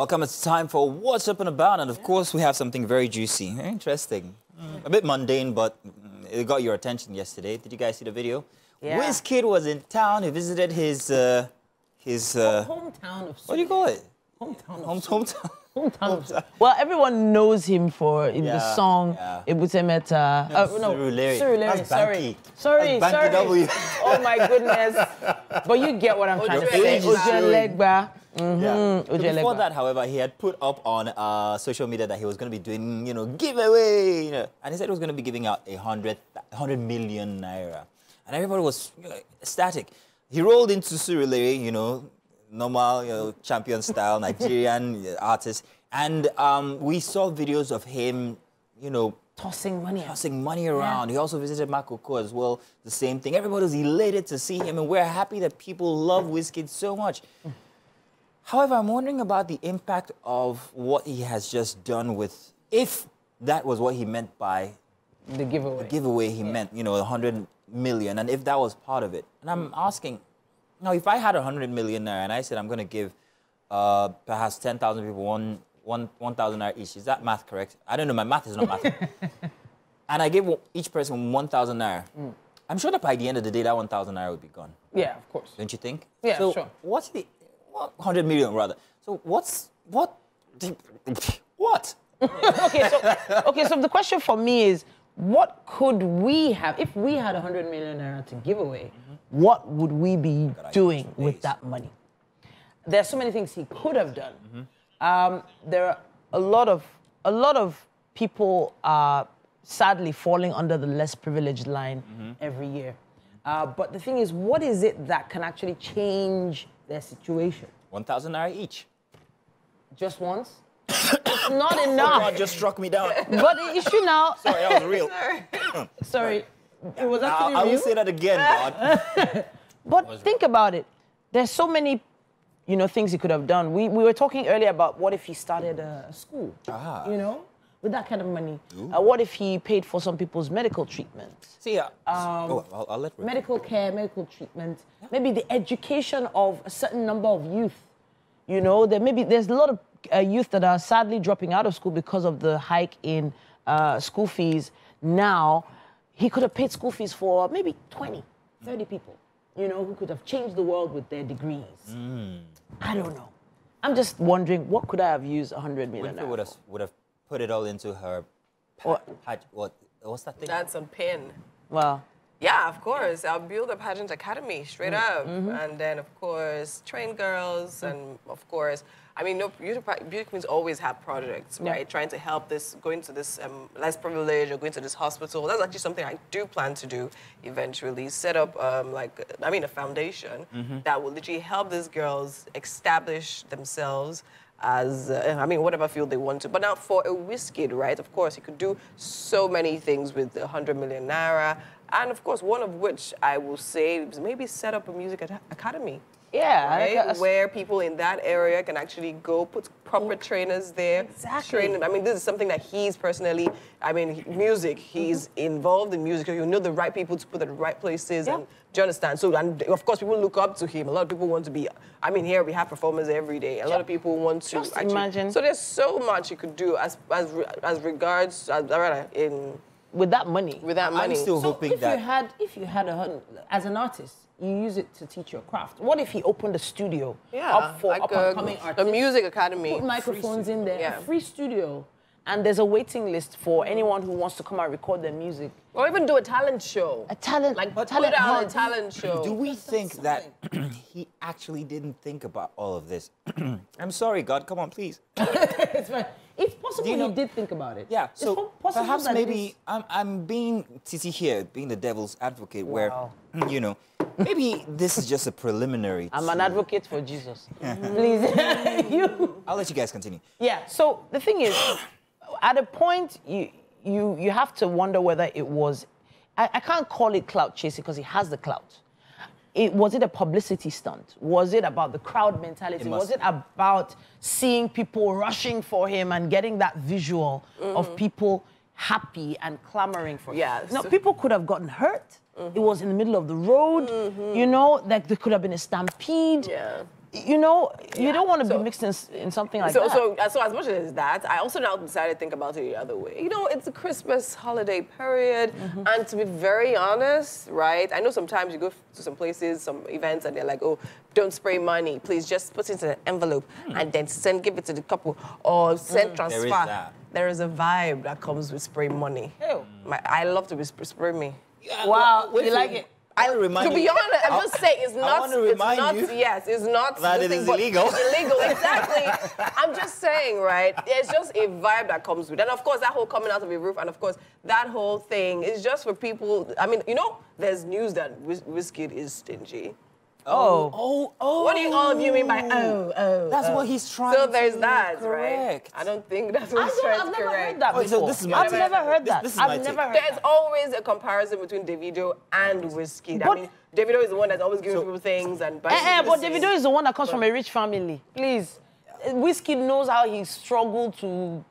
Welcome. It's time for What's Up and About. And of course, we have something very juicy, very interesting. Mm. A bit mundane, but it got your attention yesterday. Did you guys see the video? Yeah. Wizkid was in town. He visited his, uh, his, uh, hometown of what do you call it? hometown Home, hometown. hometown Well, everyone knows him for in the song yeah. Ebute Metta. Uh, no, Surulere. Surulere, That's sorry. Sorry, sorry. W. oh my goodness. But you get what I'm trying to say. Ojuelegba. Ojuelegba. Mhm, Yeah. Before that, however, he had put up on uh, social media that he was going to be doing, you know, giveaway, you know, and he said he was going to be giving out a hundred, hundred million naira, and everybody was you know, ecstatic. He rolled into Surulere, you know, normal, you know, champion style Nigerian artist, and um, we saw videos of him, you know, Tossing money. tossing money around. He also visited Makoko as well. The same thing. Everybody was elated to see him, and we're happy that people love Wizkid so much. However, I'm wondering about the impact of what he has just done with, if that was what he meant by The giveaway. The giveaway, he meant, you know, 100 million, and if that was part of it. And I'm asking, now, if I had 100 million naira and I said I'm going to give uh, perhaps 10,000 people one, one, 1,000 naira each, is that math correct? I don't know, my math is not math. and I gave one- each person 1,000 naira. I'm sure that by the end of the day, that 1,000 naira would be gone. yeah, of course. Don't you think? Yeah, so sure. What's the 100 million rather? So what's what? What? okay, so okay, so the question for me is, what could we have if we had 100 million naira to give away? Mm-hmm. What would we be doing with that money? There's so many things he could have done. Mm-hmm. Um, there are a lot of a lot of people are sadly falling under the less privileged line mm-hmm. every year. Uh, but the thing is, what is it that can actually change their situation? 1,000 naira each. Just once? it's not God enough. just struck me down. But the issue now, Sorry, that was real. Sorry, it was I, actually I will say that again, God. But think about it. There's so many, you know, things he could have done. We, we were talking earlier about what if he started a, a school, Ah. you know, with that kind of money. Uh, what if he paid for some people's medical treatment, See, uh, oh, I'll, I'll let. Rick- medical care, medical treatment, maybe the education of a certain number of youth. You know, there maybe there's a lot of uh, youth that are sadly dropping out of school because of the hike in uh, school fees. Now, he could have paid school fees for maybe 20, 30 people, you know, who could have changed the world with their degrees. I don't know. I'm just wondering, what could I have used 100 million? Winfrey would have would have put it all into her. What? Pat, what? What's that thing? That's a pin. Well, Yeah, of course. I'll build a pageant academy straight Mm, up. mm-hmm. And then, of course, train girls. And, of course, I mean, no, beauty, beauty queens always have projects, Yeah. right? Trying to help this, going to this um, less privileged or going to this hospital. That's actually something I do plan to do eventually. Set up, um, like, I mean, a foundation Mm-hmm. that will literally help these girls establish themselves as uh, I mean, whatever field they want to. But now for a Wizkid, right? Of course, he could do so many things with the 100 million naira, and of course, one of which I will say is maybe set up a music ad- academy. Yeah. Right, like a- where people in that area can actually go put proper trainers there. Exactly. Train, I mean, this is something that he's personally. I mean, music. He's mm-hmm. involved in music. You know the right people to put at the right places, Yeah. and do you understand? So, and of course, people look up to him. A lot of people want to be. I mean, here we have performers every day. A lot of people want to. Just imagine. So there's so much you could do as as as regards as, in with that money. with that I'm money. still So hoping if that. you had, if you had a as an artist, you use it to teach your craft. What if he opened a studio yeah, up for like up a, and coming a artists? music academy. Put microphones in there, Yeah. a free studio, and there's a waiting list for anyone who wants to come and record their music. Or even do a talent show. A talent, like but put talent out hunt. a talent show. Do we think that he actually didn't think about all of this? I'm sorry, God. Come on, please. it's fine. It's possible Do you he did think about it. Yeah, so po- perhaps that maybe this- I'm, I'm being Titi here, being the devil's advocate, Wow. where, you know, maybe this is just a preliminary. I'm an advocate for Jesus. Please, you. I'll let you guys continue. Yeah. So the thing is, at a point, you you you have to wonder whether it was. I, I can't call it clout chasing because he has the clout. It, was it a publicity stunt? Was it about the crowd mentality? It was it about seeing people rushing for him and getting that visual of mm-hmm. people happy and clamoring for him? Yeah, Now, people could have gotten hurt. It was in the middle of the road. Mm-hmm. You know, like there could have been a stampede. Yeah. You know, you don't want to So- be mixed in, in something like so, that. so, so as much as that, I also now decided to think about it the other way. You know, it's a Christmas holiday period, Mm-hmm. and to be very honest, right? I know sometimes you go to some places, some events, and they're like, "Oh, don't spray money. Please just put it in an envelope and then send, give it to the couple, or send transfer." Hmm. There is that. There is a vibe that comes with spray money. Ew. My, I love to be sp- spray me. wow, Wait you a like it? I remind to be you- honest, I'm just saying it's not. it's not. Yes, it's not. that it is illegal. It's illegal, exactly. I'm just saying, right? It's just a vibe that comes with, and of course that whole coming out of a roof, and of course that whole thing is just for people. I mean, you know, there's news that Wiz- Wizkid is stingy. Oh. Oh, oh. What do you all of you mean by oh, oh? That's oh? what he's trying to So there's that, correct. right? I don't think that's what I he's don't, trying I've to never correct. heard that Oh, before. so this is my I've never heard that. this is my I've never heard There's that. always a comparison between Davido and Wizkid. I mean, Davido is the one that's always giving So- people things and. Eh, eh, but this Davido is the one that comes from a rich family. Please. Whiskey knows how he struggled to.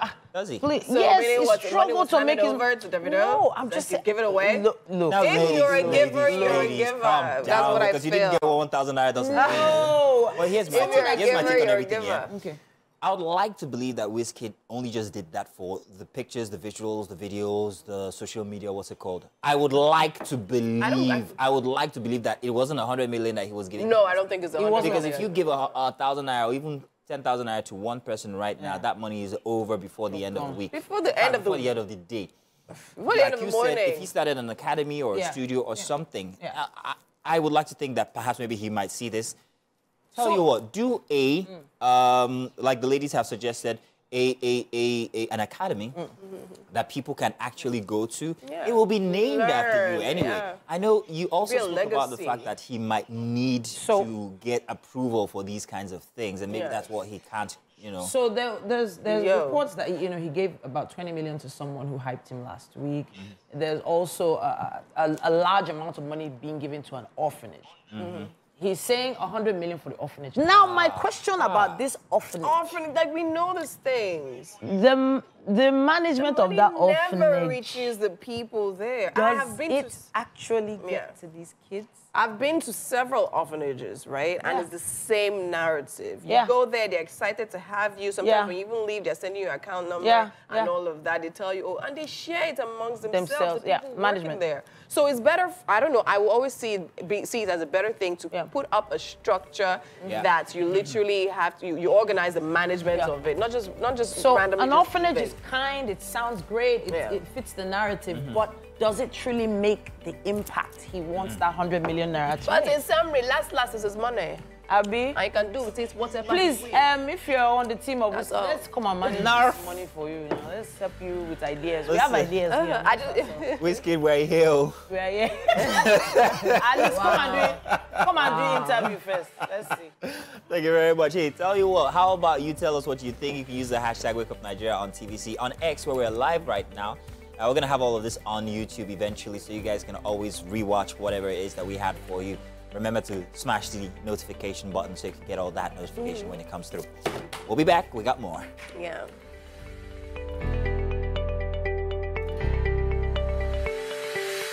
Ah, Does he? Please, So yes, he what, struggled to make handed his. over to Davido? No, I'm just he saying. give it away? Look, look. Now, If you're a giver, you're a giver. calm That's what I because you didn't feel. get one thousand naira doesn't No. Well, here's my If take. Here's my take on everything. Yeah. Okay. I would like to believe that Wizkid only just did that for the pictures, the visuals, the videos, the social media. What's it called? I would like to believe. I, I- would like to believe that it wasn't a hundred million that he was giving. No, I don't think it's a hundred Because if you give a, a thousand naira or even ten thousand naira to one person right now, that money is over before the end of the mm-hmm. week. Before the end uh, of the before the end of the day. Before the end of the you morning. said, if he started an academy or a Yeah. studio or something, Yeah. I, I, I would like to think that perhaps maybe he might see this. Tell So- you what, do a mm. um, like the ladies have suggested, a, a, a, a an academy that people can actually go to. Yeah. It will be named after you anyway. yeah. I know you also Real spoke about the fact that he might need So- to get approval for these kinds of things, and maybe Yeah. that's what he can't. You know. So there, there's there's Yo. reports that you know he gave about 20 million to someone who hyped him last week. Mm-hmm. There's also a, a, a large amount of money being given to an orphanage. Mm-hmm. He's saying 100 million for the orphanage. Now my ah. question about this orphanage. Orphanage, like we know these things. the the management of Money that never orphanage, reaches the people there. I does have been it to actually get Yeah. to these kids? I've been to several orphanages, right? And it's the same narrative. You Yeah. go there, they're excited to have you. Sometimes Yeah. when you even leave, they're sending you your account number Yeah, and yeah. all of that. They tell you, oh, and they share it amongst themselves. Themselves, the yeah, management. there. So it's better. I don't know. I will always see it, be, see it as a better thing to Yeah. put up a structure Yeah. that you literally have to. You, you organize the management Yeah. of it, not just not just So randomly. an orphanage is kind, it sounds great, it, Yeah. it fits the narrative, mm-hmm. but does it truly make the impact he wants mm. that 100 million naira to But make? in summary, last last is his money. Abi, And you can do with it whatever. please, um, if you're on the team of us, let's come and manage Narf. this money for you. you know. Let's help you with ideas. We have Listen. ideas Uh, here. I just. Whiskey where he'll. We are here. At least come and do it. Come and do interview first. Let's see. Thank you very much. Hey, tell you what, how about you tell us what you think? You can use the hashtag Wake Up Nigeria on TVC, on X, where we're live right now. Uh, we're going to have all of this on YouTube eventually, so you guys can always rewatch whatever it is that we had for you. Remember to smash the notification button so you can get all that notification when it comes through. We'll be back. We got more. yeah.